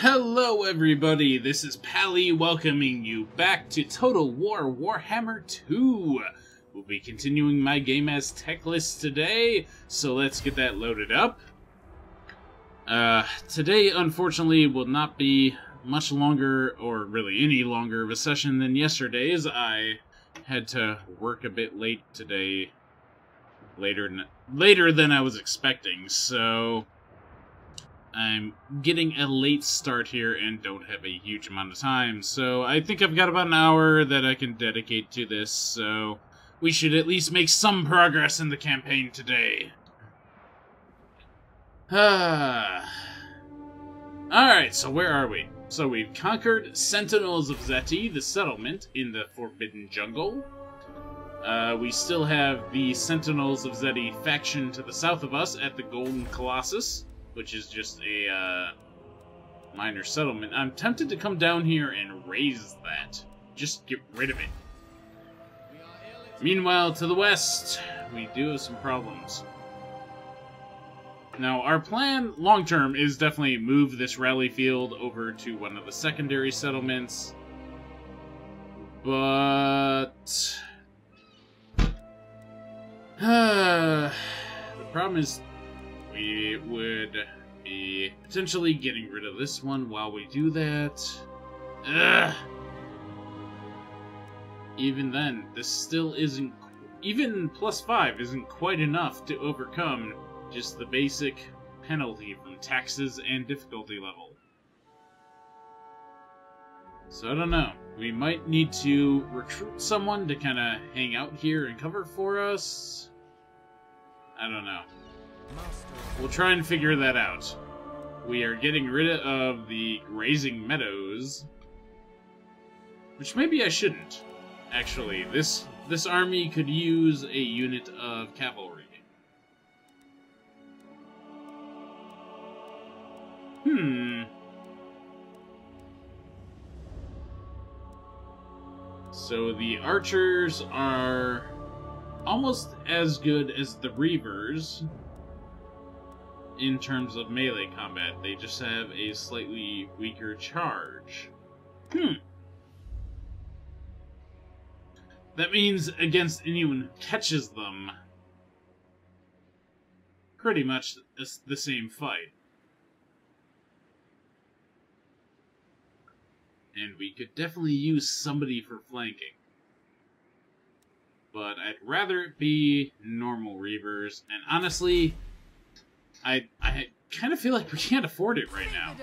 Hello everybody, this is Pali welcoming you back to Total War Warhammer 2. We'll be continuing my game as Teclis today, so let's get that loaded up. Uh, today, unfortunately, will not be much longer, or really any longer, of a session than yesterday's. I had to work a bit late today, later, later than I was expecting, so I'm getting a late start here and don't have a huge amount of time, so I think I've got about an hour that I can dedicate to this, so we should at least make some progress in the campaign today. Ah. Alright, so where are we? So we've conquered Sentinels of Xeti, the settlement in the Forbidden Jungle. Uh, we still have the Sentinels of Xeti faction to the south of us at the Golden Colossus which is just a uh, minor settlement. I'm tempted to come down here and raze that. Just get rid of it. Meanwhile, to the west, we do have some problems. Now, our plan, long term, is definitely move this rally field over to one of the secondary settlements. But... the problem is we would be potentially getting rid of this one while we do that. Ugh. Even then, this still isn't... Even plus 5 isn't quite enough to overcome just the basic penalty from taxes and difficulty level. So I don't know. We might need to recruit someone to kind of hang out here and cover for us. I don't know. We'll try and figure that out. We are getting rid of the grazing meadows. Which maybe I shouldn't. Actually, this this army could use a unit of cavalry. Hmm. So the archers are almost as good as the reavers in terms of melee combat. They just have a slightly weaker charge. Hmm. That means against anyone who catches them, pretty much the same fight. And we could definitely use somebody for flanking. But I'd rather it be normal Reavers, and honestly, I I kind of feel like we can't afford it right now.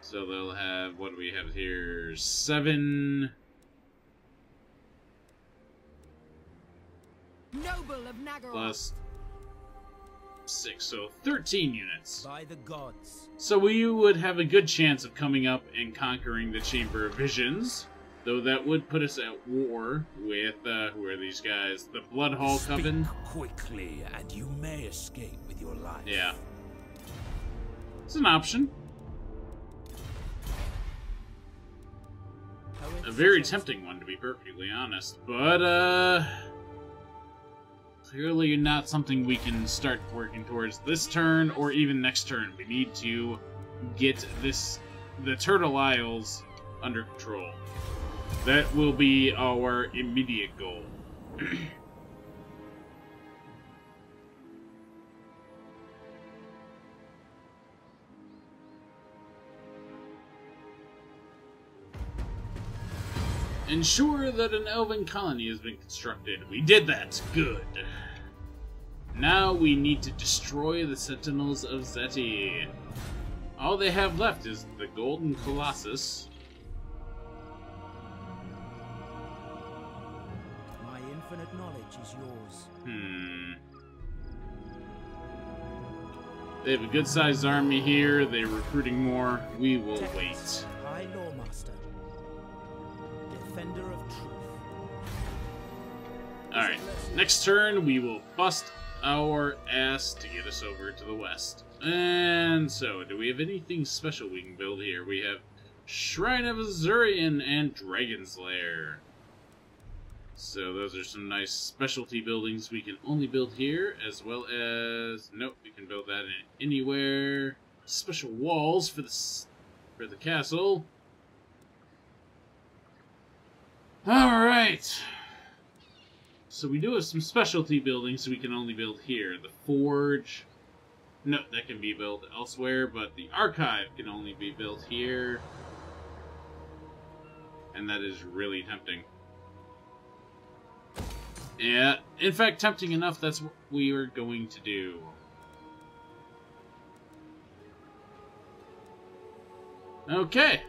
So they'll have what do we have here? Seven. Plus six, so 13 units. By the gods. So we would have a good chance of coming up and conquering the Chamber of Visions. Though that would put us at war with, uh, who are these guys? The Bloodhall Coven? quickly, and you may escape with your life. Yeah. It's an option. A very tempting one, to be perfectly honest. But, uh... Clearly not something we can start working towards this turn, or even next turn. We need to get this... the Turtle Isles under control. That will be our immediate goal. Ensure that an elven colony has been constructed. We did that. Good. Now we need to destroy the Sentinels of Xeti. All they have left is the Golden Colossus, knowledge is yours. Hmm. They have a good-sized army here. They're recruiting more. We will wait. High Loremaster. Defender of truth. Alright. Next turn, we will bust our ass to get us over to the west. And so, do we have anything special we can build here? We have Shrine of Asuryan and Dragon's Lair. So those are some nice specialty buildings we can only build here, as well as nope, we can build that anywhere. Special walls for the for the castle. All right. So we do have some specialty buildings we can only build here. The forge. No, that can be built elsewhere, but the archive can only be built here. And that is really tempting. Yeah, in fact, tempting enough, that's what we are going to do. Okay.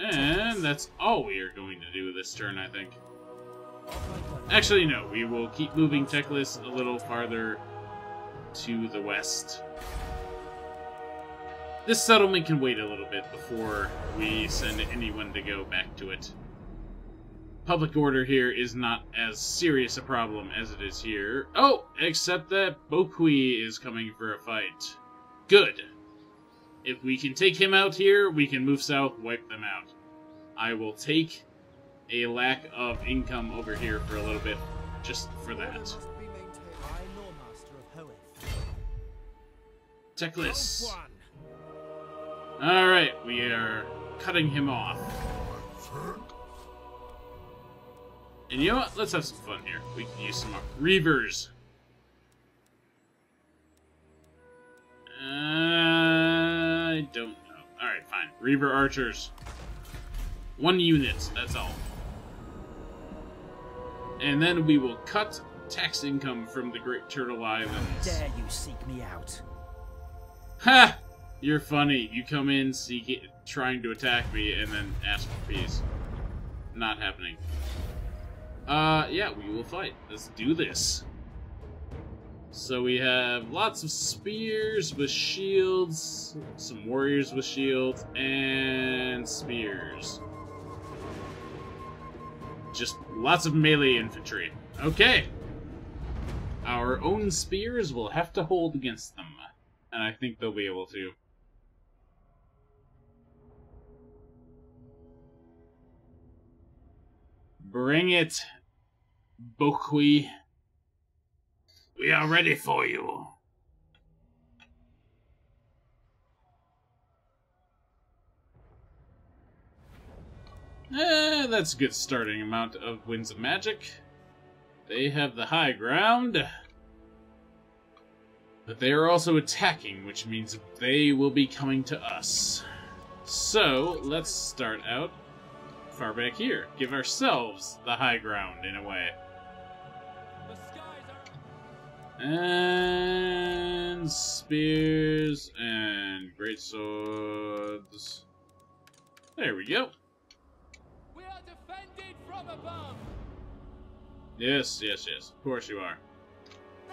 And that's all we are going to do this turn, I think. Actually, no. We will keep moving Teclis a little farther to the west. This settlement can wait a little bit before we send anyone to go back to it public order here is not as serious a problem as it is here. Oh, except that Boqhui is coming for a fight. Good. If we can take him out here, we can move south, wipe them out. I will take a lack of income over here for a little bit, just for that. Teclis. Alright, we are cutting him off. And you know what? Let's have some fun here. We can use some Reavers. Uh, I don't know. Alright, fine. Reaver Archers. One unit, that's all. And then we will cut tax income from the Great Turtle Islands. How Dare you seek me out? Ha! You're funny. You come in seeking, trying to attack me, and then ask for peace. Not happening. Uh, yeah, we will fight. Let's do this. So we have lots of spears with shields, some warriors with shields, and spears. Just lots of melee infantry. Okay. Our own spears will have to hold against them. And I think they'll be able to. Bring it, Boqhui. We are ready for you. Eh, that's a good starting amount of Winds of Magic. They have the high ground. But they are also attacking, which means they will be coming to us. So, let's start out far back here. Give ourselves the high ground, in a way. And spears and great swords. There we go. We are defended from above. Yes, yes, yes. Of course you are.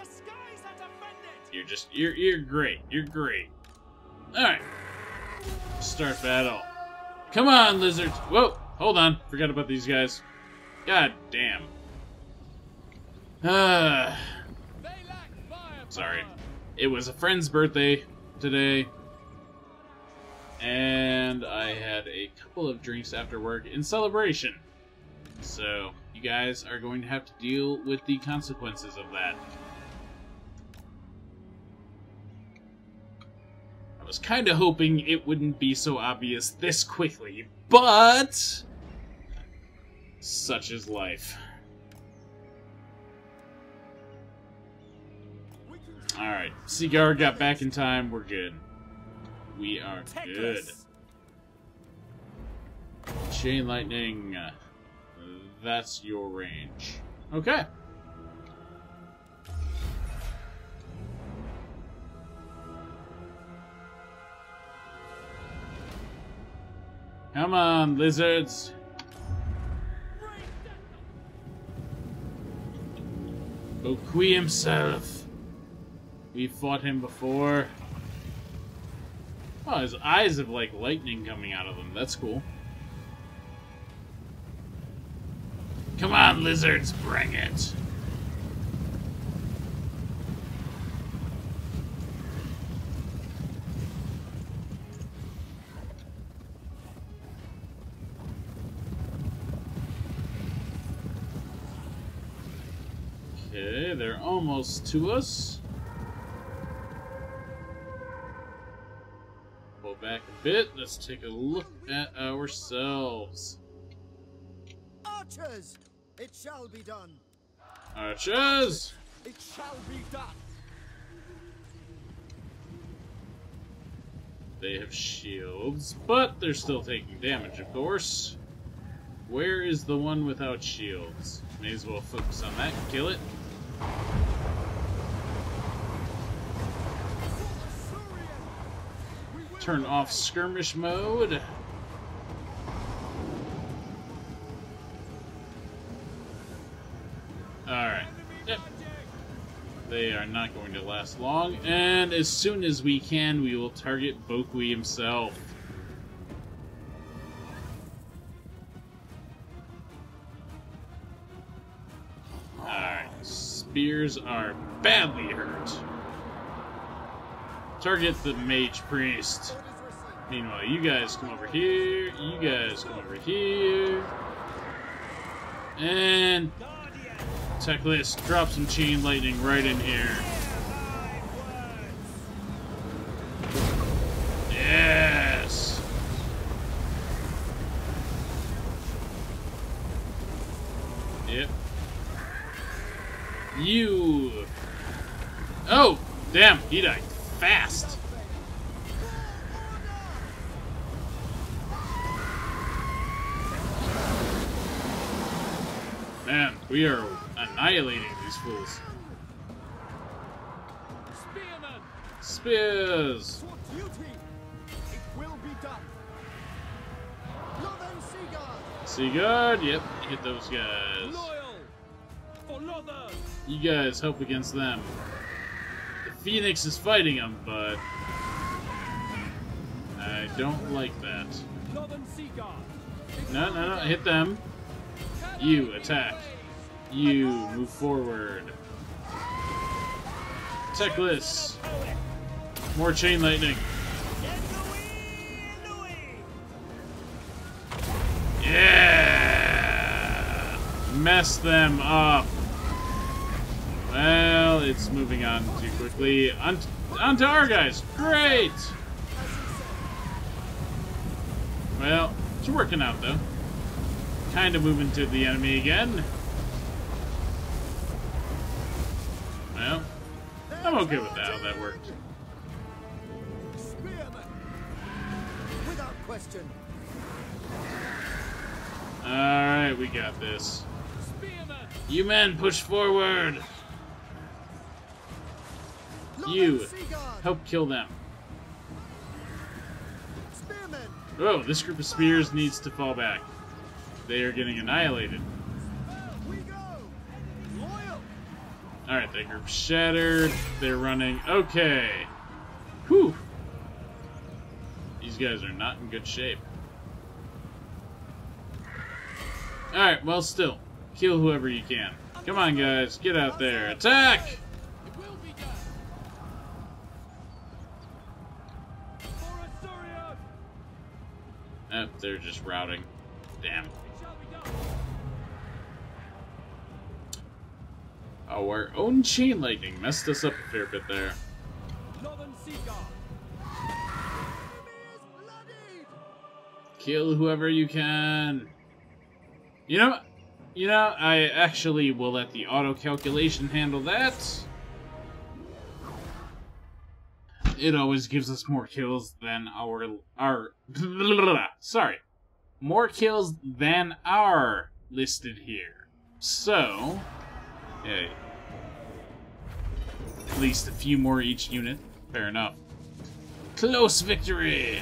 The skies are defended. You're just you're you're great. You're great. All right. Start battle. Come on, lizards. Whoa. Hold on. Forgot about these guys. God damn. Ah. Sorry. It was a friend's birthday today. And I had a couple of drinks after work in celebration. So, you guys are going to have to deal with the consequences of that. I was kind of hoping it wouldn't be so obvious this quickly, but such is life. Alright, Seaguard got back in time. We're good. We are good. Chain Lightning. That's your range. Okay. Come on, lizards. Boqhui himself. We fought him before. Oh, his eyes have like lightning coming out of them. That's cool. Come on, lizards, bring it. Okay, they're almost to us. Bit. Let's take a look at ourselves. Archers! It shall be done. Archers! It shall be done. They have shields, but they're still taking damage, of course. Where is the one without shields? May as well focus on that and kill it. Turn off skirmish mode. Alright. They are not going to last long, and as soon as we can, we will target Boqhui himself. Alright, spears are badly hurt. Target the mage priest. Meanwhile, you guys come over here, you guys come over here. And Teclis, drop some chain lightning right in here. Yes! Yep. You! Oh! Damn, he died fast! Man, we are annihilating these fools. Spears! For duty! It will be done. Northern Seaguard! Seaguard, yep, hit those guys. Loyal! For Lothern! You guys help against them. Phoenix is fighting them, but I don't like that. No, no, no, hit them. You attack. You move forward. Teclis. More chain lightning. Yeah! Mess them up. Well, it's moving on too quickly. On, on to our guys. Great! Well, it's working out though. Kind of moving to the enemy again. Well, I'm okay with that, how that worked. Without question. Alright, we got this. You men, push forward! You, help kill them. Oh, this group of spears needs to fall back. They are getting annihilated. We go! Loyal! Alright, that group shattered. They're running. Okay. Whew. These guys are not in good shape. Alright, well, still. Kill whoever you can. Come on, guys. Get out there. Attack! Oh, they're just routing. Damn. It shall be done! Our own chain lightning messed us up a fair bit there. Northern Seaguard! Enemy is bloodied! Kill whoever you can. You know, you know, I actually will let the auto calculation handle that. It always gives us more kills than our our sorry, more kills than our listed here. So, hey, at least a few more each unit. Fair enough. Close victory.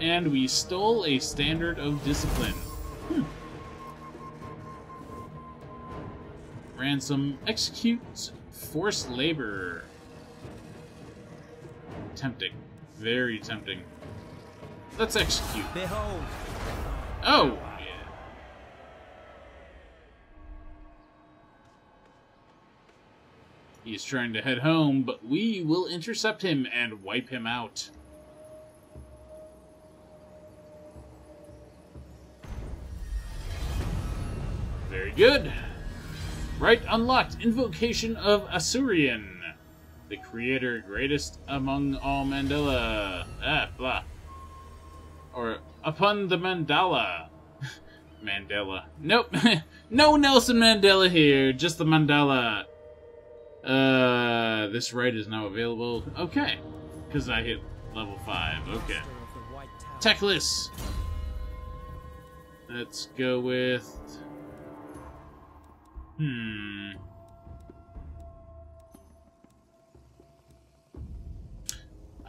And we stole a standard of discipline. Hmm. Ransom execute forced labor. Tempting. Very tempting. Let's execute. Behold, Oh! Yeah. He's trying to head home, but we will intercept him and wipe him out. Very good. Right unlocked. Invocation of Asuryan. The creator greatest among all Mandela. Ah, blah. Or upon the Mandala. Mandela. Nope. no Nelson Mandela here. Just the Mandala. Uh, this right is now available. Okay. Because I hit level 5. Okay. Teclis. Let's go with. Hmm.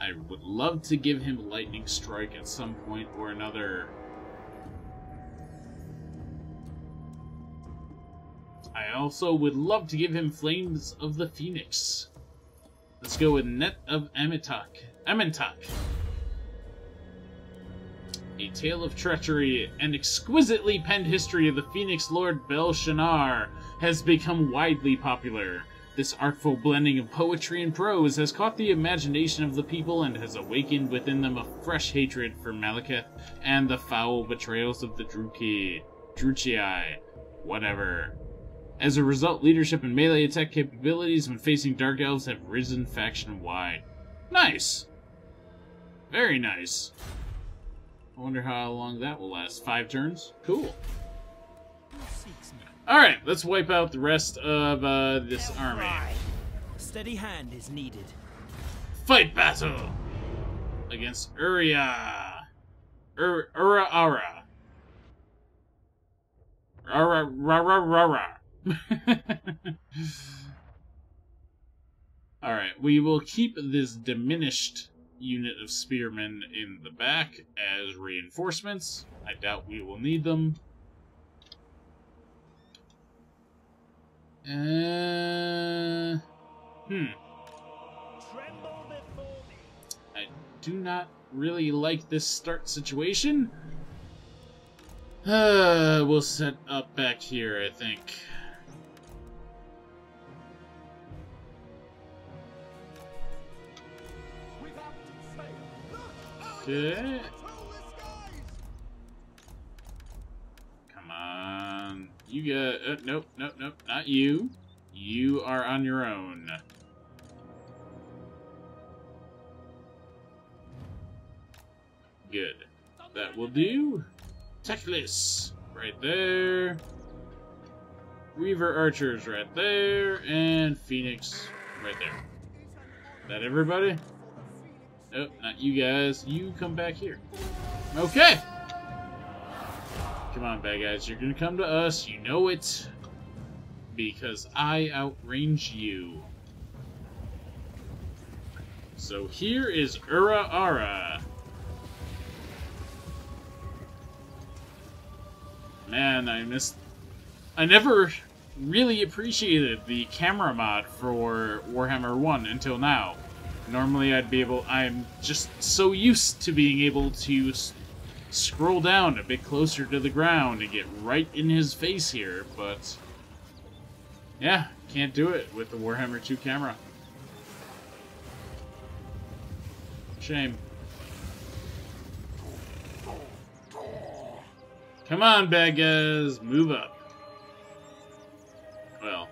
I would love to give him Lightning Strike at some point or another. I also would love to give him Flames of the Phoenix. Let's go with Net of Amitak. Amentak. A Tale of Treachery, and exquisitely penned history of the Phoenix Lord Belshazzar, has become widely popular. This artful blending of poetry and prose has caught the imagination of the people and has awakened within them a fresh hatred for Malekith and the foul betrayals of the Druki. Druchii. Whatever. As a result, leadership and melee attack capabilities when facing Dark Elves have risen faction wide. Nice! Very nice. I wonder how long that will last. Five turns? Cool. Who seeks me? Alright, let's wipe out the rest of uh, this army. Steady hand is needed. Fight battle! Against Uria. Ur Ura Ara. Ara Rara Rara. Alright, we will keep this diminished unit of spearmen in the back as reinforcements. I doubt we will need them. Uh, hmm. I do not really like this start situation. Uh, we'll set up back here, I think. Okay. Control the skies! Come on. You got. Uh, nope, nope, nope. Not you. You are on your own. Good. That will do. Teclis. Right there. Reaver Archers right there. And Phoenix right there. That everybody? Nope, not you guys. You come back here. Okay. Come on, bad guys. You're gonna come to us. You know it. Because I outrange you. So here is Ura Ara. Man, I missed. I never really appreciated the camera mod for Warhammer 1 until now. Normally, I'd be able. I'm just so used to being able to scroll down a bit closer to the ground and get right in his face here, but. Yeah, can't do it with the Warhammer 2 camera. Shame. Come on, bad guys, move up. Well,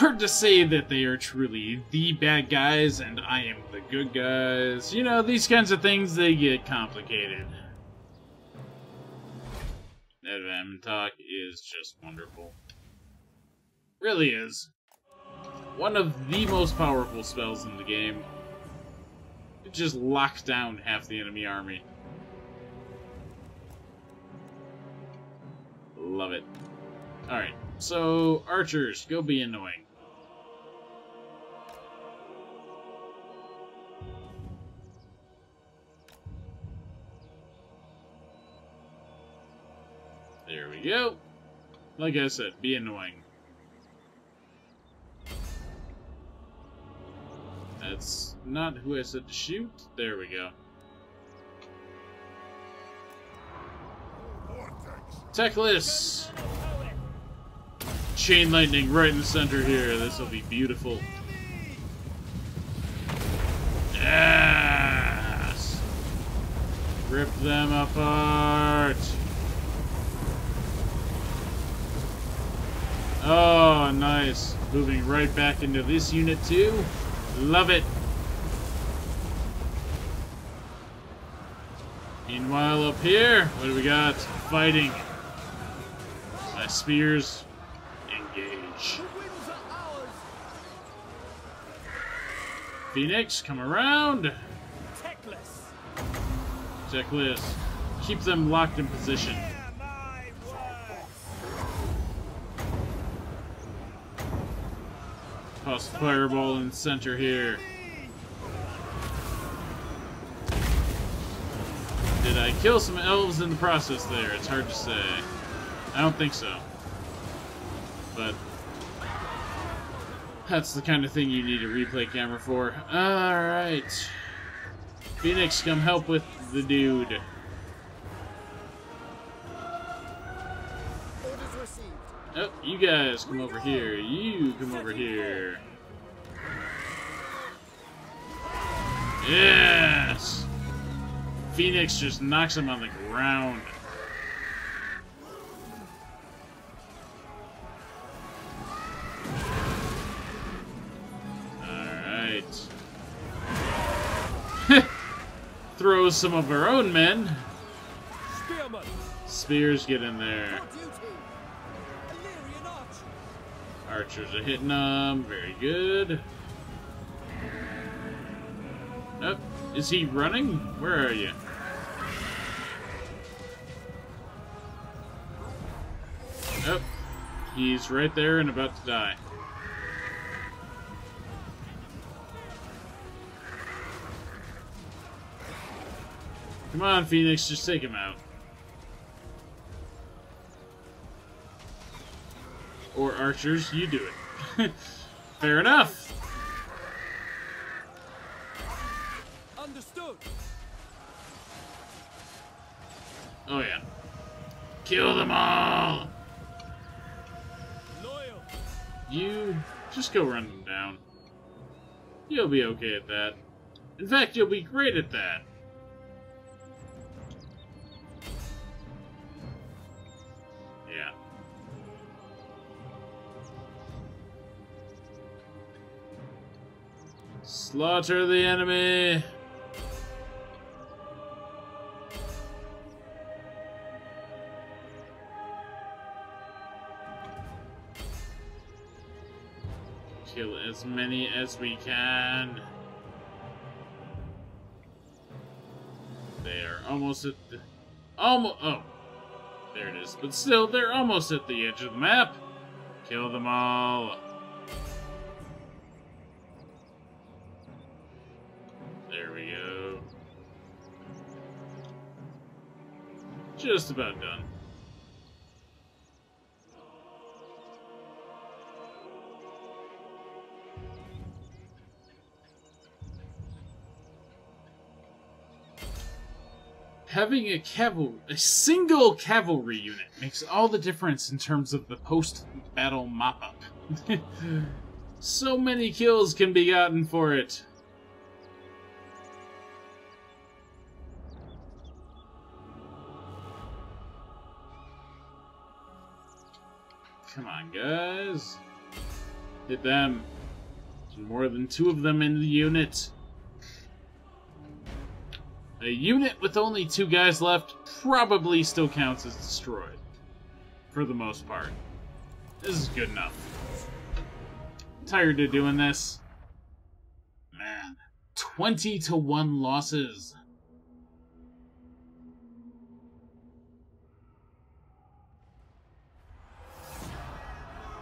hard to say that they are truly the bad guys and I am the good guys. You know, these kinds of things, they get complicated. That talk is just wonderful. Really is. One of the most powerful spells in the game. It just locks down half the enemy army. Love it. Alright, so archers, go be annoying. Go. Like I said, be annoying. That's not who I said to shoot. There we go. Teclis! Chain lightning right in the center here. This will be beautiful. Yes! Rip them apart! Oh, nice. Moving right back into this unit too. Love it. Meanwhile, up here, what do we got? Fighting. My spears engage. The winds are ours. Phoenix, come around. Teclis. Checklist. Keep them locked in position. Toss fireball in the center here. Did I kill some elves in the process there? It's hard to say. I don't think so. But that's the kind of thing you need a replay camera for. Alright. Phoenix, come help with the dude. Guys come over here. You come over here. Yes! Phoenix just knocks him on the ground. Alright. Throws some of her own men. Spears get in there. Archers are hitting them. Very good. Oh, is he running? Where are you? Oh, he's right there and about to die. Come on, Phoenix, just take him out. Or archers, you do it. Fair enough. Understood. Oh yeah. Kill them all! Loyal. You just go run them down. You'll be okay at that. In fact, you'll be great at that. Slaughter the enemy! Kill as many as we can. They are almost at the... Almost... Oh. There it is. But still, they're almost at the edge of the map. Kill them all. Just about done. having a cavalry, a single cavalry unit makes all the difference in terms of the post-battle mop-up. so many kills can be gotten for it. Come on, guys. Hit them. There's more than two of them in the unit. A unit with only two guys left probably still counts as destroyed. For the most part. This is good enough. Tired of doing this. Man. 20 to 1 losses.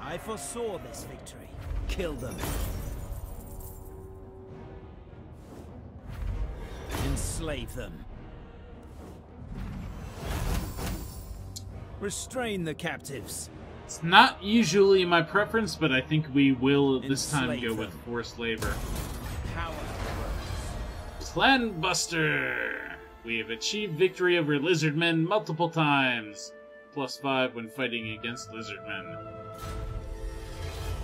I foresaw this victory. Kill them. Enslave them. Restrain the captives. It's not usually my preference, but I think we will this time go them. with forced labor. Power. Plan Buster! We have achieved victory over lizardmen multiple times. Plus five when fighting against lizardmen.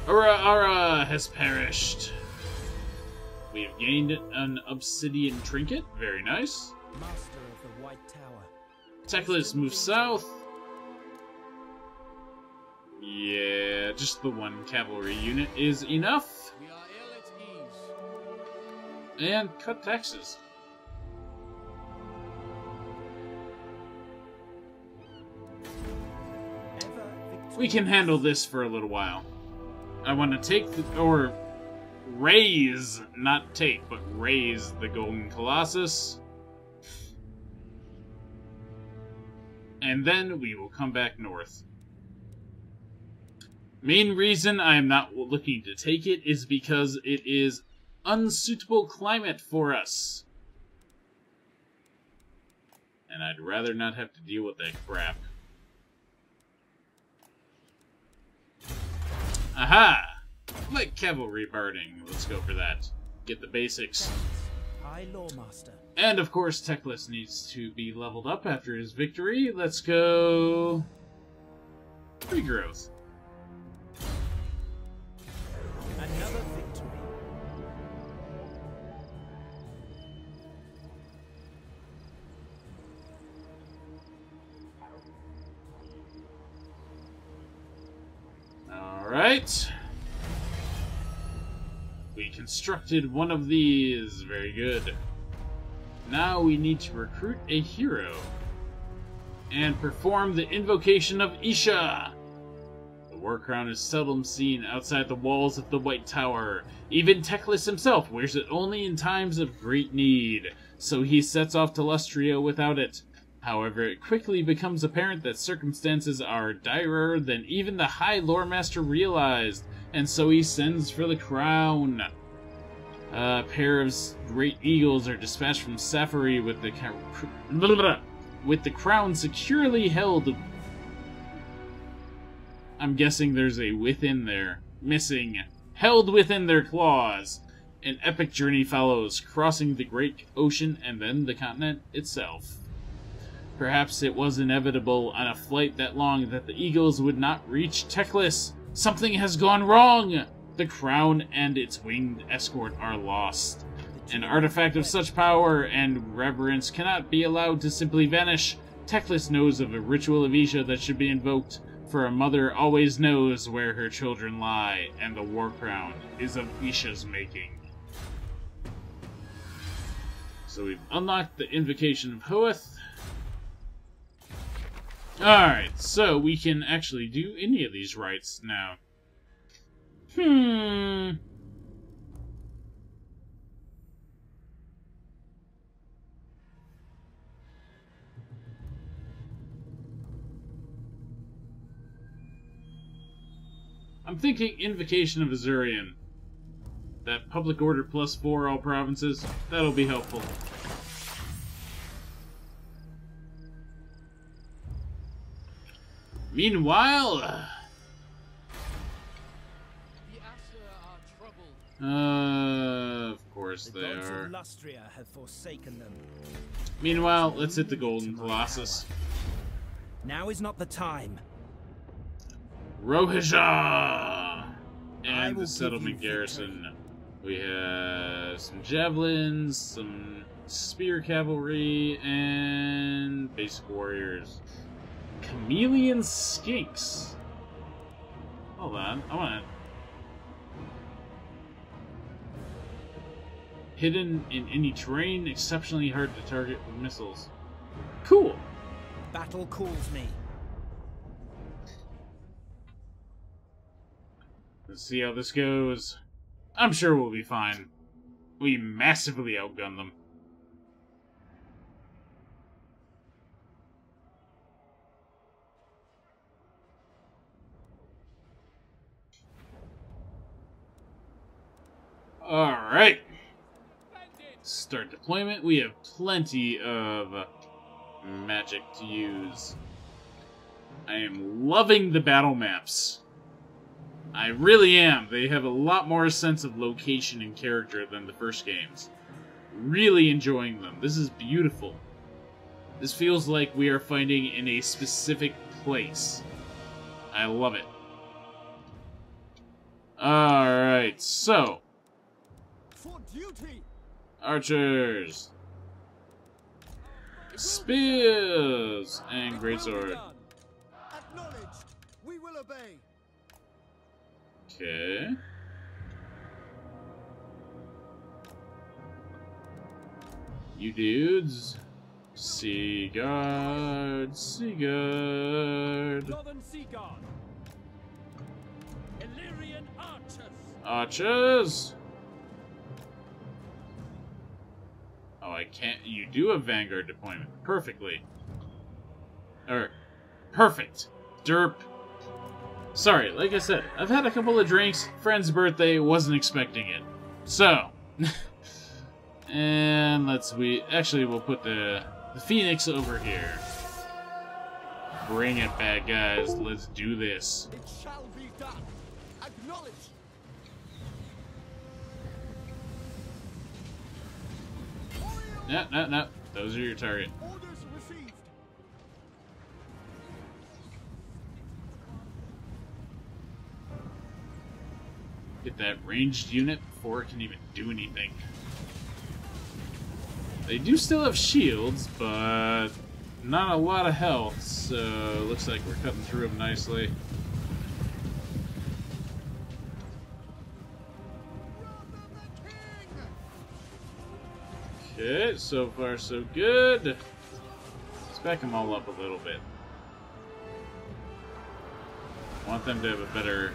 Ura Ara has perished. We have gained an obsidian trinket. Very nice. Master of the White Tower. Teclis moves south. Yeah, just the one cavalry unit is enough. We are ill at ease. And cut taxes. We can handle this for a little while. I want to take the, or raze, not take, but raze the Golden Colossus. And then we will come back north. Main reason I am not looking to take it is because it is unsuitable climate for us. And I'd rather not have to deal with that crap. Aha! Like cavalry barding. Let's go for that. Get the basics. High Loremaster. And of course, Teclis needs to be leveled up after his victory. Let's go. Regrowth. Alright. We constructed one of these. Very good. Now we need to recruit a hero. And perform the invocation of Isha. The War Crown is seldom seen outside the walls of the White Tower. Even Teclis himself wears it only in times of great need, so he sets off to Lustria without it. However, it quickly becomes apparent that circumstances are direr than even the High Lore Master realized, and so he sends for the crown. A pair of great eagles are dispatched from Saphery with the with the crown securely held. I'm guessing there's a within there missing, held within their claws. An epic journey follows, crossing the great ocean and then the continent itself. Perhaps it was inevitable on a flight that long that the Eagles would not reach Teclis. Something has gone wrong! The crown and its winged escort are lost. An artifact of such power and reverence cannot be allowed to simply vanish. Teclis knows of a ritual of Isha that should be invoked, for a mother always knows where her children lie, and the war crown is of Isha's making. So we've unlocked the invocation of Hoeth. Alright, so we can actually do any of these rites now. Hmm. I'm thinking Invocation of Asuryan. That public order plus four all provinces, that'll be helpful. Meanwhile, The Asur are troubled. uh, of course The they are. Lustria have forsaken them. Meanwhile, let's hit the Golden Colossus. Now is not the time. Rohija! And the settlement garrison. We have some javelins, some spear cavalry, and basic warriors. Chameleon skinks. Hold on, I want to. Hidden in any terrain, exceptionally hard to target with missiles. Cool. Battle calls me. Let's see how this goes. I'm sure we'll be fine. We massively outgun them. Alright. Start deployment. We have plenty of magic to use. I am loving the battle maps. I really am. They have a lot more sense of location and character than the first games. Really enjoying them. This is beautiful. This feels like we are fighting in a specific place. I love it. Alright, so! Archers, It will be spears, and greatsword. Acknowledged. We will obey. Okay. You dudes. Seaguard, Seaguard. Northern Seaguard. Ellyrian archers. Archers! I can't. You do a Vanguard deployment. Perfectly. Or, perfect. Derp. Sorry, like I said, I've had a couple of drinks. Friend's birthday, wasn't expecting it. So. and let's we actually we'll put the the Phoenix over here. Bring it, bad guys. Let's do this. It shall be done. Acknowledge. No, no, no. Those are your target. Get that ranged unit before it can even do anything. They do still have shields, but not a lot of health, so looks like we're cutting through them nicely. Okay, so far so good. Let's back them all up a little bit. want them to have a better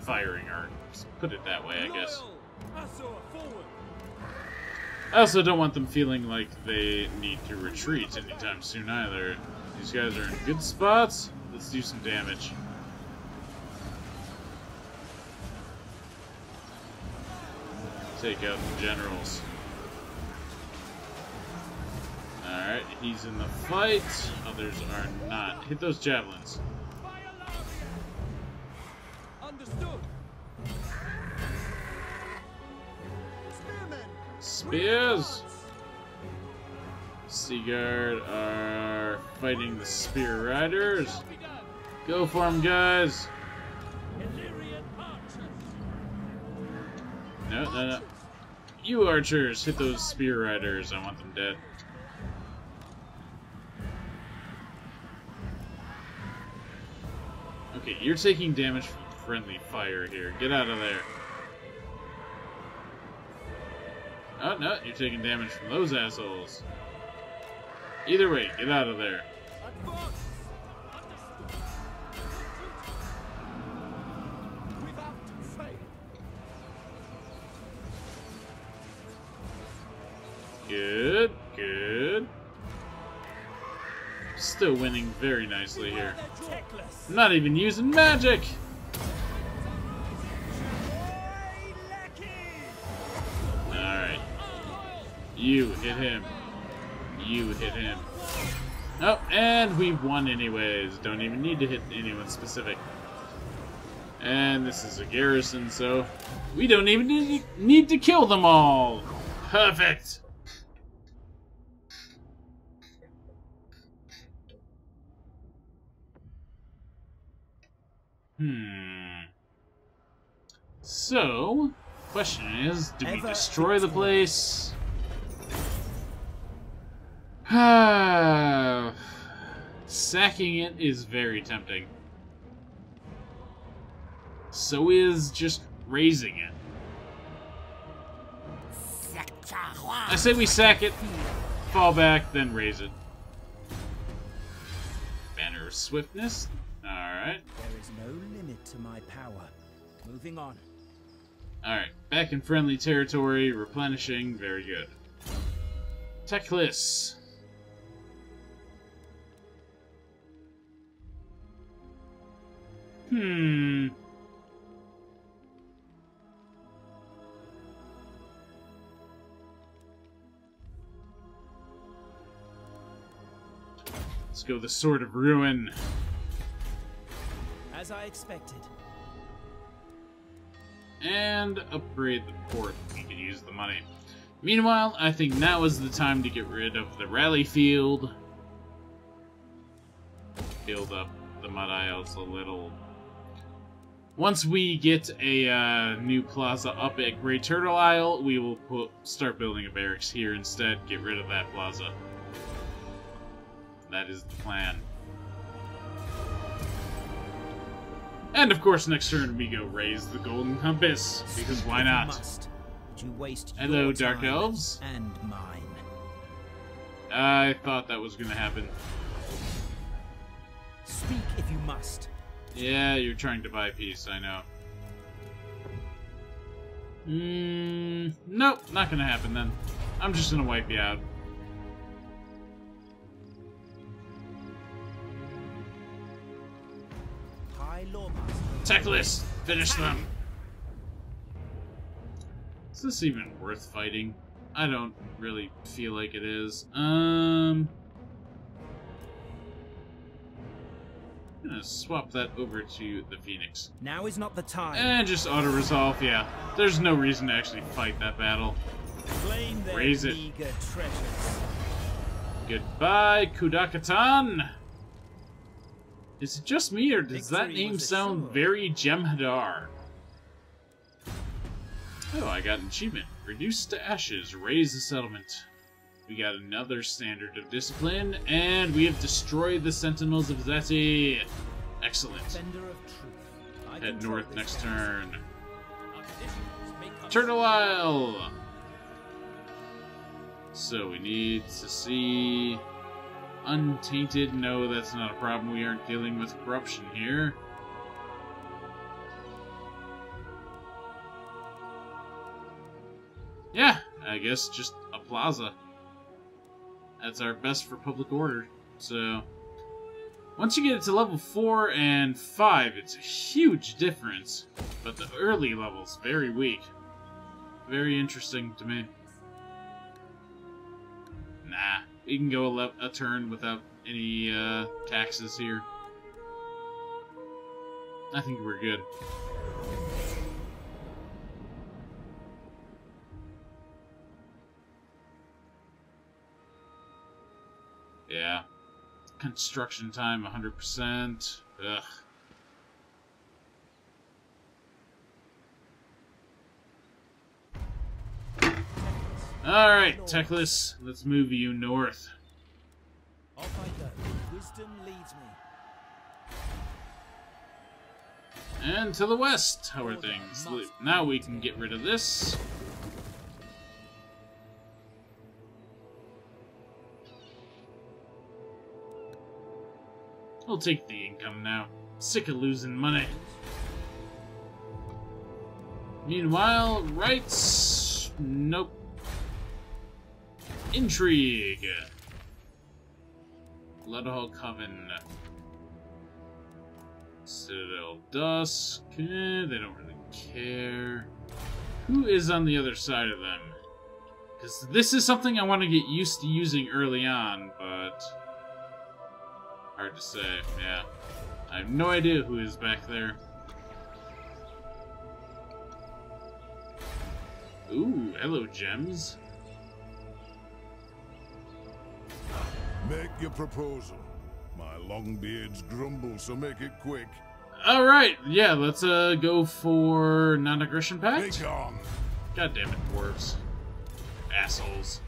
firing arc. Put it that way, I guess. Loyal. Azor, forward. I also don't want them feeling like they need to retreat anytime soon either. These guys are in good spots. Let's do some damage. Take out the generals. Alright, he's in the fight. Others are not. Hit those javelins. Understood. Spears! Seaguard are fighting the Spear Riders. Shall be done. Go for them, guys! No, no, no. You archers, hit those Spear Riders. I want them dead. Okay, you're taking damage from friendly fire here. Get out of there. Oh, no, you're taking damage from those assholes. Either way, get out of there. Good, good. Still winning very nicely here. Not even using magic! Alright. You hit him. You hit him. Oh, and we won anyways. Don't even need to hit anyone specific. And this is a garrison, so we don't even need to kill them all. Perfect. Hmm. So, question is, do we destroy the place? Sacking it is very tempting. So is just razing it. I say we sack it, fall back, then raze it. Banner of Swiftness. Alright. There is no limit to my power. Moving on. Alright, back in friendly territory, replenishing, very good. Teclis. Hmm. Let's go the Sword of Ruin. As I expected. and upgrade the port. We could use the money. Meanwhile, I think now is the time to get rid of the rally field. Build up the Mud Isles a little. Once we get a uh, new plaza up at Great Turtle Isle, we will put, start building a barracks here instead. Get rid of that plaza. That is the plan. And of course, next turn we go raze the golden compass because why not? must, Hello, Dark Elves. And mine. I thought that was gonna happen. Speak if you must. Yeah, you're trying to buy peace, I know. Mmm, nope, not gonna happen then. I'm just gonna wipe you out. High Loremaster. Tech list, finish them. Is this even worth fighting? I don't really feel like it is. Um, I'm gonna swap that over to the Phoenix. Now is not the time. And just auto resolve, yeah. There's no reason to actually fight that battle. Raze it. Goodbye, Kudakatan! Is it just me, or does that name sound very Jem'Hadar? Oh, I got an achievement. Reduce to ashes, raze the settlement. We got another standard of discipline, and we have destroyed the Sentinels of Xeti. Excellent. Of truth. Head north next turn. Turtle Isle! So we need to see untainted. No, that's not a problem. We aren't dealing with corruption here. Yeah, I guess just a plaza. That's our best for public order. So once you get it to level 4 and 5, it's a huge difference. But the early levels, very weak. Very interesting to me. Nah, we can go a, a turn without any uh, taxes here. I think we're good. Yeah. Construction time 100%. Ugh. Alright, Teclis, let's move you north. Off I go. Wisdom leads me. And to the west, how are things? Now we can get rid of this. I'll take the income now. Sick of losing money. Meanwhile, rights. Nope. Intrigue. Blood Hall Coven. Citadel Dusk. eh, they don't really care. Who is on the other side of them? Because this is something I want to get used to using early on, but. Hard to say, yeah. I have no idea who is back there. Ooh, hello, gems. Make your proposal. My long beards grumble, so make it quick. Alright, yeah, let's uh go for non-aggression pact. God damn it, dwarves. Assholes.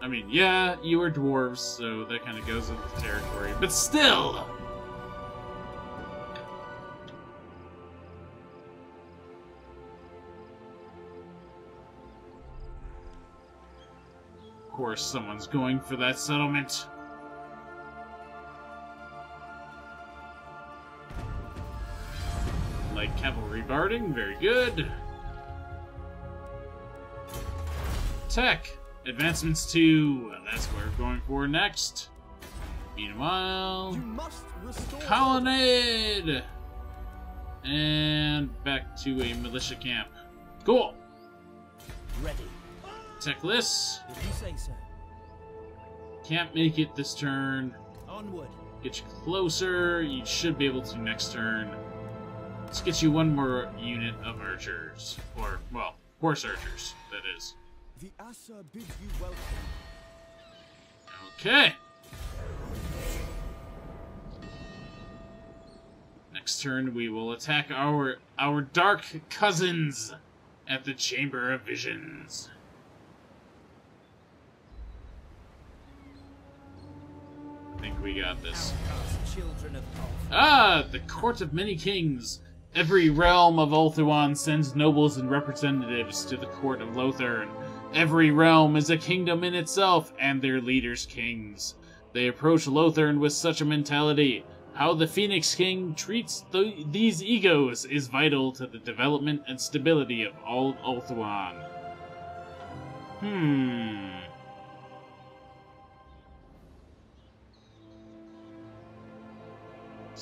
I mean, yeah, you are dwarves, so that kind of goes with the territory, but still! Course, someone's going for that settlement. Light cavalry barding, very good. Tech. Advancements to. That's what we're going for next. Meanwhile. You must Colonnade! And back to a militia camp. Cool. Ready. Teclis. If you say so. Can't make it this turn. Onward. Get you closer. You should be able to next turn. Let's get you one more unit of archers. Or, well, horse archers, that is. The Asa bids you welcome. Okay. Next turn, we will attack our our dark cousins at the Chamber of Visions. Think we got this. Outcast children of Ulthuan. Ah, the court of many kings. Every realm of Ulthuan sends nobles and representatives to the court of Lothern. Every realm is a kingdom in itself, and their leaders kings. They approach Lothern with such a mentality. How the Phoenix King treats th- these egos is vital to the development and stability of all Ulthuan. Hmm.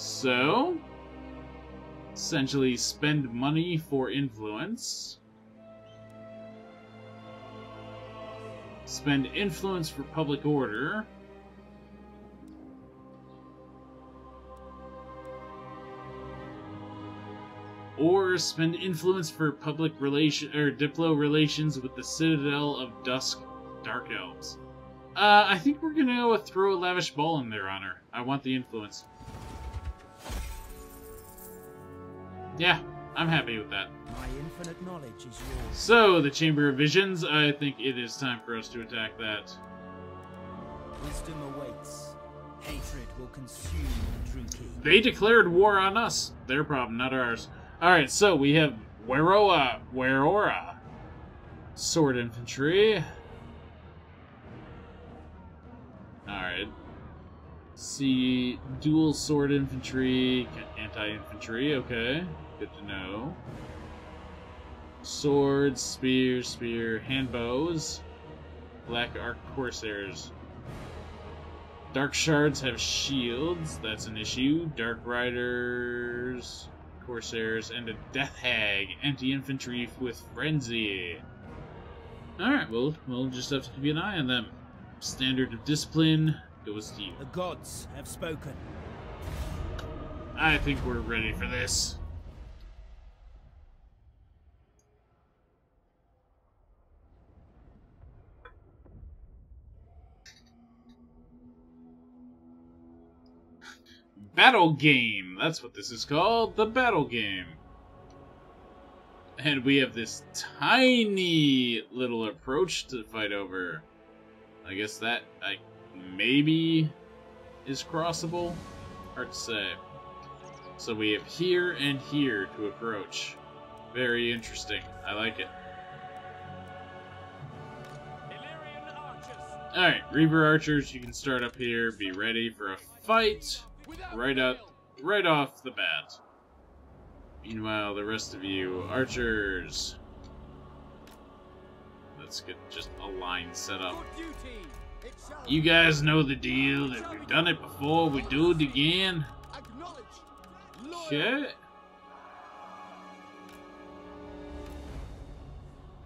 So, essentially spend money for influence. Spend influence for public order. Or spend influence for public relation or diplo relations with the Citadel of Dusk Dark Elves. Uh, I think we're gonna go throw a lavish ball in their honor. I want the influence. Yeah, I'm happy with that. My infinite knowledge is yours. So, the Chamber of Visions, I think it is time for us to attack that. Wisdom awaits. Hatred will consume Druchii. They declared war on us. Their problem, not ours. Alright, so we have Weroa, Werrora. Sword Infantry. Alright. See, dual sword infantry, anti-infantry, okay. Good to know. Swords, spear, spear, hand bows. Black Ark Corsairs. Dark Shards have shields, that's an issue. Dark Riders, Corsairs, and a Death Hag, anti-infantry with Frenzy. Alright, well, we'll just have to keep an eye on them. Standard of Discipline goes to you. The gods have spoken. I think we're ready for this. Battle game. That's what this is called. The battle game. And we have this tiny little approach to fight over. I guess that I maybe is crossable. Hard to say. So we have here and here to approach. Very interesting. I like it. Alright, Reaver Archers, you can start up here, be ready for a fight right up right off the bat. Meanwhile, the rest of you, archers. Let's get just a line set up. You guys know the deal. If we've done it before, we do it again. Okay.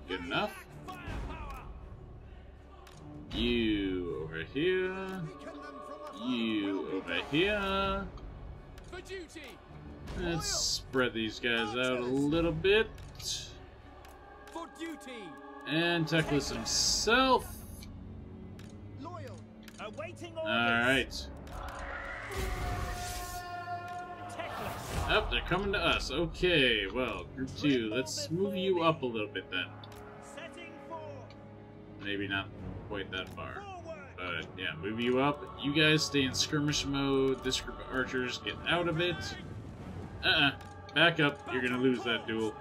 Good enough. You over here. You over here. For duty. Let's spread these guys out a little bit. For duty. And Teclis himself. Loyal. Awaiting. Alright. Up, Oh, they're coming to us. Okay, well, group two, let's move you up a little bit then. Maybe not quite that far. Yeah, move you up. You guys stay in skirmish mode. This group of archers get out of it. Uh-uh. Back up. You're gonna lose that duel.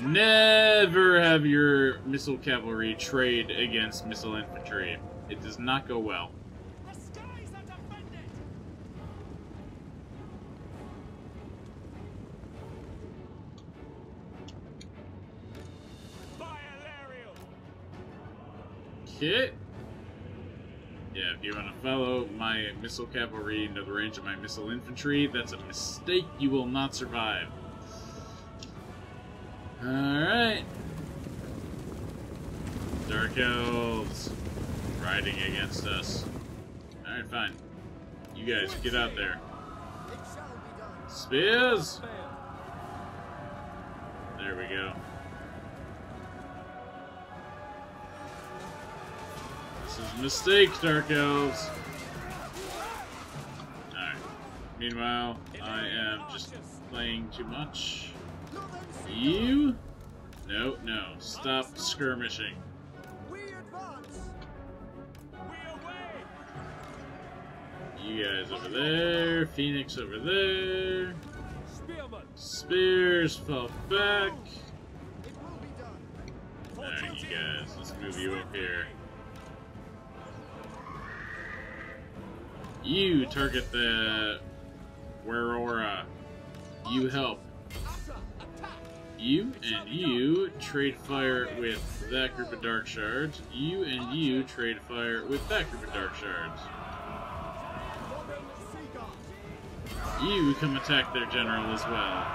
Never have your missile cavalry trade against missile infantry. It does not go well. Okay. Yeah, if you want to follow my missile cavalry into the range of my missile infantry, that's a mistake. You will not survive. Alright. Dark Elves riding against us. Alright, fine. You guys, get out there. Spears! There we go. This is a mistake, Dark Elves. Alright. Meanwhile, I am just playing too much. Let them see You? No, no. Stop skirmishing. We advance. We away. You guys over there. Phoenix over there. Spears fall back. It will be done. Alright, you guys, let's move you up here. You target the Werrora. You help. You and you trade fire with that group of Dark Shards. You and you trade fire with that group of Dark Shards. You come attack their general as well.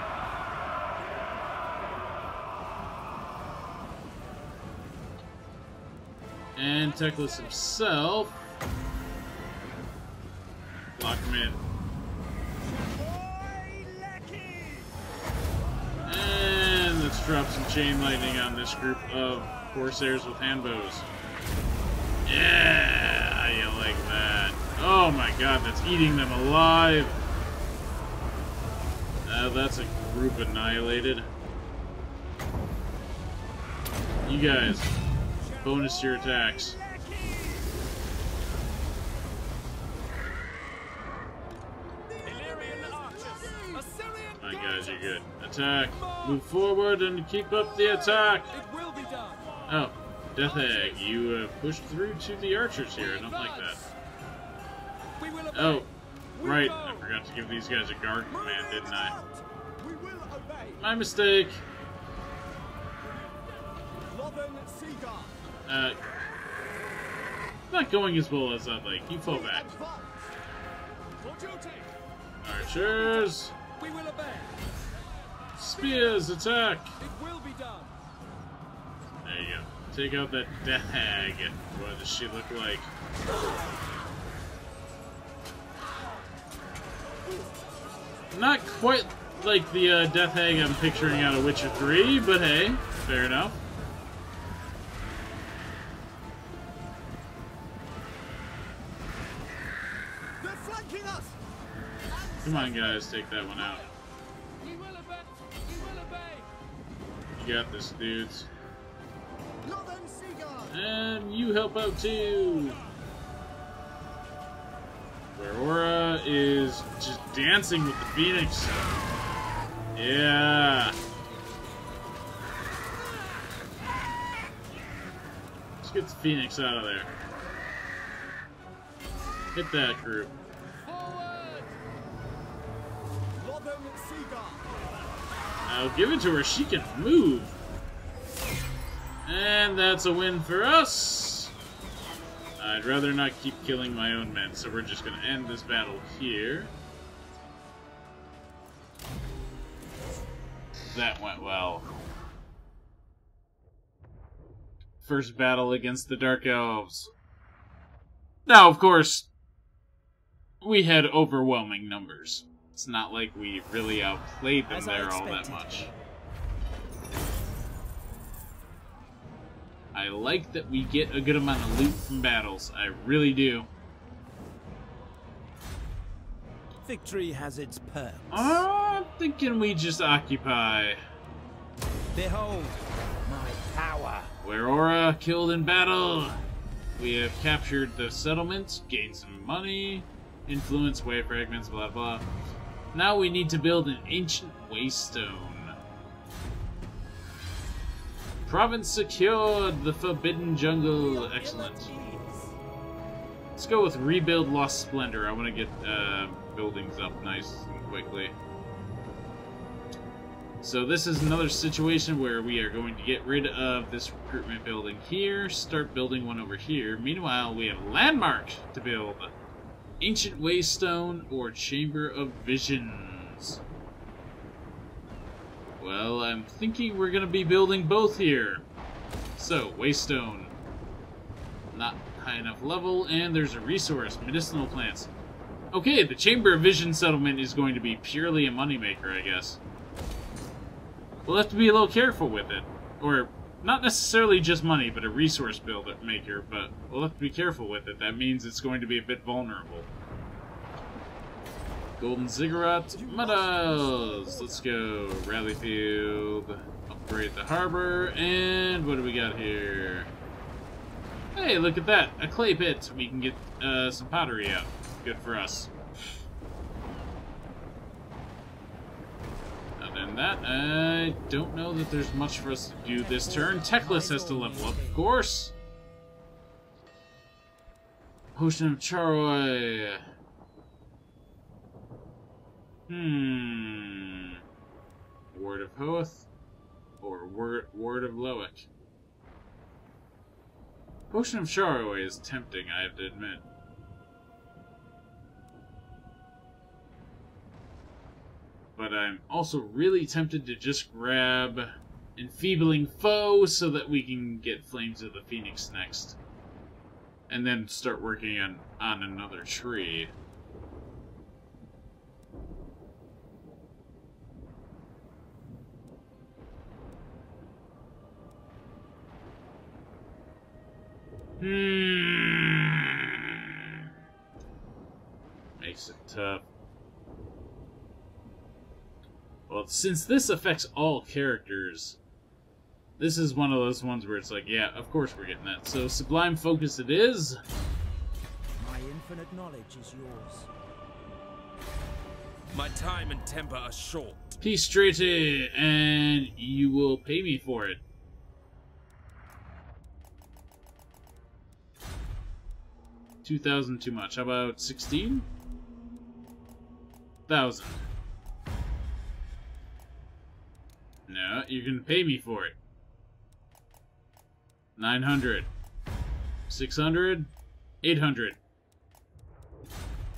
And Teclis himself. Lock him in. And let's drop some chain lightning on this group of Corsairs with handbows. Yeah, you like that. Oh my god, that's eating them alive. Uh, that's a group annihilated. You guys, bonus your attacks. Good. Attack. Move forward and keep up the attack. It will be done. Oh, Death Hag, you uh, pushed through to the archers here. I don't like that. We will obey. Oh, right. I forgot to give these guys a guard command, didn't I? We will obey. My mistake. Uh, not going as well as I'd like. You fall back. Advance. For duty. Archers, We will obey. Spears, attack. It will be done. There you go. Take out that Death Hag. What does she look like? Not quite like the uh, Death Hag I'm picturing out of Witcher 3, but hey, fair enough. They're flanking us. Come on, guys, take that one out. You got this, dudes. And you help out too. Aurora is just dancing with the Phoenix. Yeah. Let's get the Phoenix out of there. Hit that group. I'll give it to her. She can move. And that's a win for us. I'd rather not keep killing my own men, so we're just going to end this battle here. That went well. First battle against the Dark Elves. Now, of course, we had overwhelming numbers. It's not like we really outplayed them As there all that much. I like that we get a good amount of loot from battles. I really do. Victory has its perks. Uh, I'm thinking we just occupy. Behold my power. Werrora killed in battle. We have captured the settlements, gained some money, influence, way fragments, blah blah. Now we need to build an ancient waystone. Province secured, the Forbidden Jungle, excellent. Let's go with rebuild Lost Splendor. I want to get uh, buildings up nice and quickly. So this is another situation where we are going to get rid of this recruitment building here, start building one over here. Meanwhile, we have a Landmark to build. Ancient Waystone or Chamber of Visions. Well, I'm thinking we're going to be building both here. So, Waystone. Not high enough level, and there's a resource, medicinal plants. Okay, the Chamber of Vision settlement is going to be purely a moneymaker, I guess. We'll have to be a little careful with it. Or, not necessarily just money, but a resource builder maker, but we'll have to be careful with it. That means it's going to be a bit vulnerable. Golden Ziggurat, Meadows! Let's go. Rally Field, upgrade the harbor, and what do we got here? Hey, look at that! A clay pit! We can get uh, some pottery out. Good for us. Than that, I don't know that there's much for us to do this turn. Teclis has to level up, of course. Potion of Charoy. Hmm. Word of Hoeth or Word, Word of Loec. Potion of Charoy is tempting, I have to admit. But I'm also really tempted to just grab Enfeebling Foe so that we can get Flames of the Phoenix next. And then start working on, on another tree. Hmm. Makes it tough. Well, since this affects all characters, this is one of those ones where it's like, yeah, of course we're getting that. So Sublime Focus it is. My infinite knowledge is yours. My time and temper are short. Peace Treaty, and you will pay me for it. Two thousand too much. How about sixteen? Thousand. No, you can pay me for it. Nine hundred. Six hundred. Eight hundred.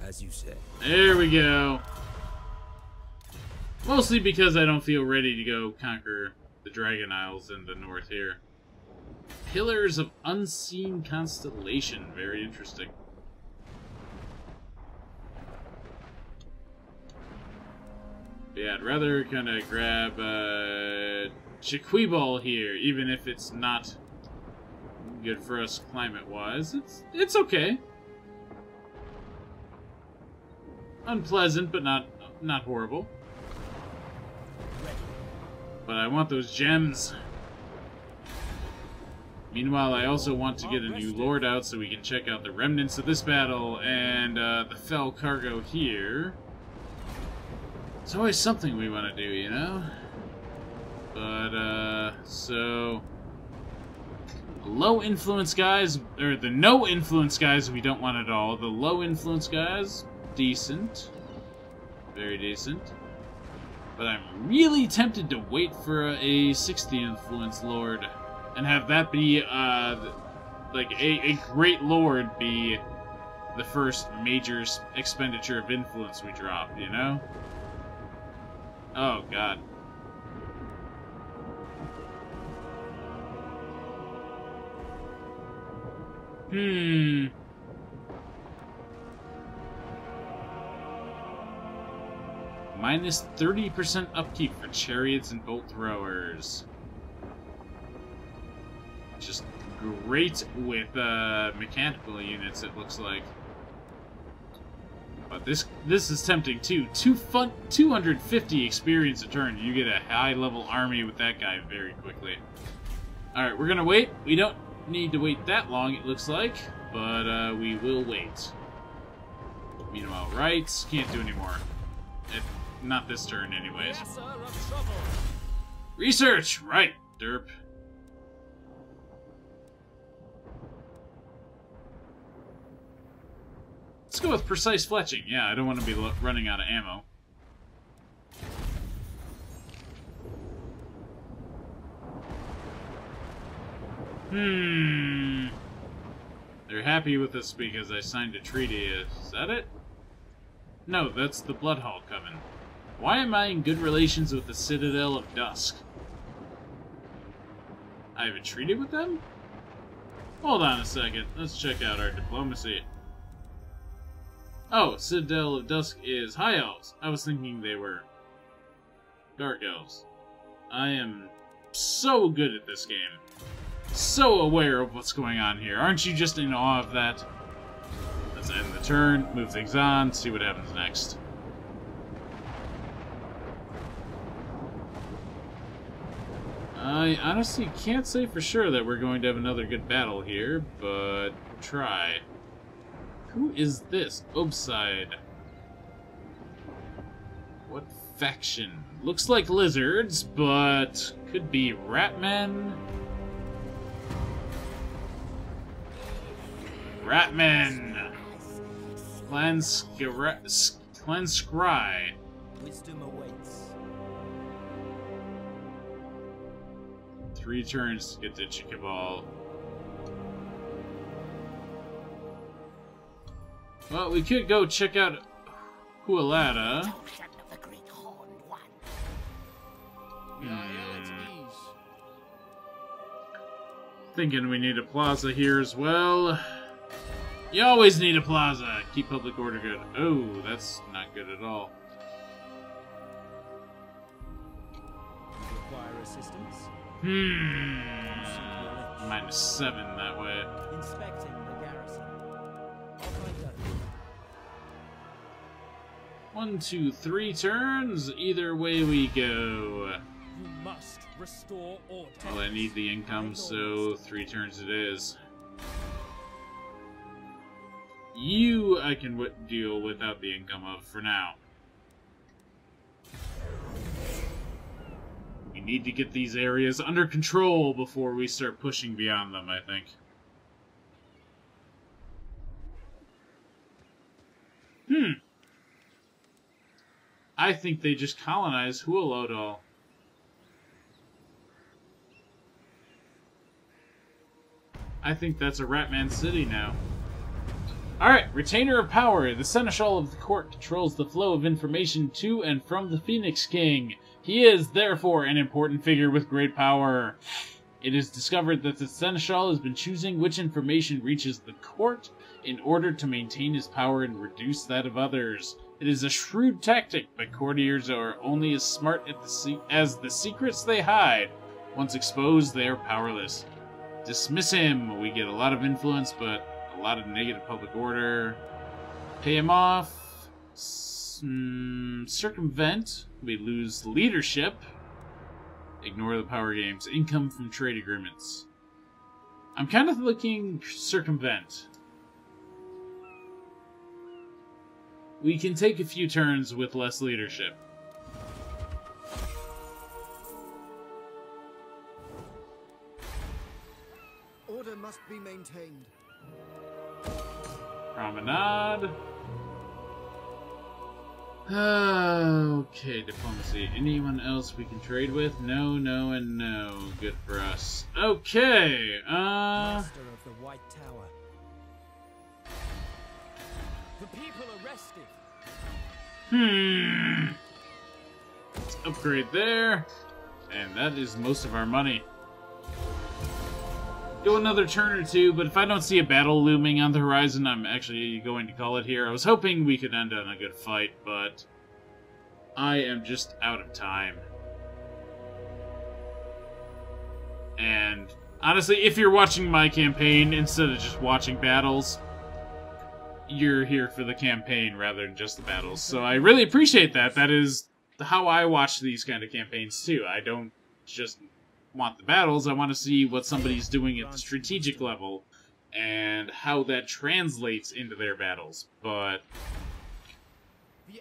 As you say. There we go. Mostly because I don't feel ready to go conquer the Dragon Isles in the north here. Pillars of Unseen Constellation. Very interesting. Yeah, I'd rather kind of grab a uh, Chiquiball here, even if it's not good for us climate-wise. It's it's okay. Unpleasant, but not not horrible. But I want those gems. Meanwhile, I also want to get a new lord out so we can check out the remnants of this battle and uh, the fell cargo here. It's always something we want to do, you know? But, uh, so... Low influence guys, or the no influence guys we don't want at all. The low influence guys, decent. Very decent. But I'm really tempted to wait for a 60 influence lord and have that be, uh, like a, a great lord be the first major expenditure of influence we drop, you know? Oh, God. Hmm. Minus 30% upkeep for chariots and bolt throwers. Just great with uh, mechanical units, it looks like. But this this is tempting too. Two fun, 250 experience a turn. You get a high level army with that guy very quickly. All right, we're gonna wait. We don't need to wait that long, it looks like, but uh, we will wait. Meanwhile, rights can't do anymore. If, not this turn, anyways. Research, right, derp. Let's go with precise fletching. Yeah, I don't want to be running out of ammo. Hmm. They're happy with us because I signed a treaty. Is that it? No, that's the Blood Hall Coven. Why am I in good relations with the Citadel of Dusk? I have a treaty with them? Hold on a second. Let's check out our diplomacy. Oh, Citadel of Dusk is High Elves. I was thinking they were Dark Elves. I am so good at this game. So aware of what's going on here. Aren't you just in awe of that? Let's end the turn, move things on, see what happens next. I honestly can't say for sure that we're going to have another good battle here, but try. Who is this? Obside. What faction? Looks like lizards, but could be ratmen. Ratmen. Clan Skryre. Wisdom awaits. Three turns to get to Chicabal. Well, we could go check out Hualata. We are ill at ease. Thinking we need a plaza here as well. You always need a plaza. Keep public order good. Oh, that's not good at all. Require assistance? Hmm. Minus seven that way. Inspecting One, two, three turns. Either way we go. You must restore order. Well, I need the income, so three turns it is. You, I can w deal without the income of for now. We need to get these areas under control before we start pushing beyond them, I think. Hmm. I think they just colonized Hualodol. I think that's a Ratman city now. Alright, Retainer of Power. The Seneschal of the Court controls the flow of information to and from the Phoenix King. He is, therefore, an important figure with great power. It is discovered that the Seneschal has been choosing which information reaches the court in order to maintain his power and reduce that of others. It is a shrewd tactic, but courtiers are only as smart the se- as the secrets they hide. Once exposed, they are powerless. Dismiss him. We get a lot of influence, but a lot of negative public order. Pay him off. Mm, circumvent. We lose leadership. Ignore the power games. Income from trade agreements. I'm kind of looking circumvent. We can take a few turns with less leadership. Order must be maintained. Promenade. okay, diplomacy. Anyone else we can trade with? No, no, and no. Good for us. Okay, uh... Master of the White Tower. The people are resting. Hmm. Upgrade there. And that is most of our money. Go another turn or two, but if I don't see a battle looming on the horizon, I'm actually going to call it here. I was hoping we could end on a good fight, but I am just out of time. And honestly, if you're watching my campaign instead of just watching battles, you're here for the campaign rather than just the battles. So I really appreciate that. That is how I watch these kind of campaigns too. I don't just want the battles. I want to see what somebody's doing at the strategic level and how that translates into their battles. But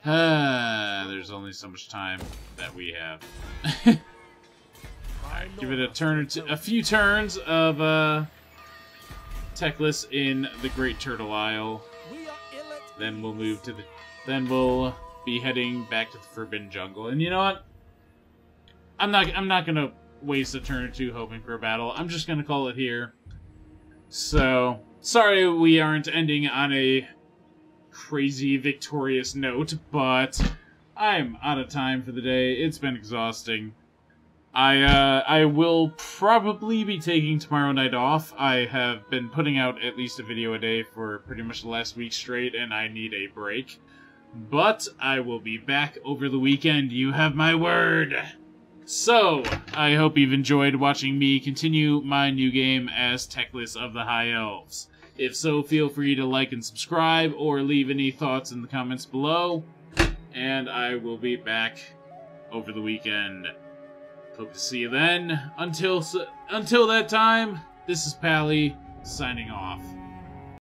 uh, there's only so much time that we have. Alright, give it a turn or a few turns of uh, Teclis in the Great Turtle Isle. Then we'll move to the. Then we'll be heading back to the Forbidden Jungle. And you know what? I'm not. I'm not gonna waste a turn or two hoping for a battle. I'm just gonna call it here. So sorry we aren't ending on a crazy victorious note, but I'm out of time for the day. It's been exhausting. I uh, I will probably be taking tomorrow night off. I have been putting out at least a video a day for pretty much the last week straight, and I need a break. But I will be back over the weekend. You have my word. So, I hope you've enjoyed watching me continue my new game as Teclis of the High Elves. If so, feel free to like and subscribe, or leave any thoughts in the comments below. And I will be back over the weekend. Hope to see you then. Until until that time, this is Pali signing off.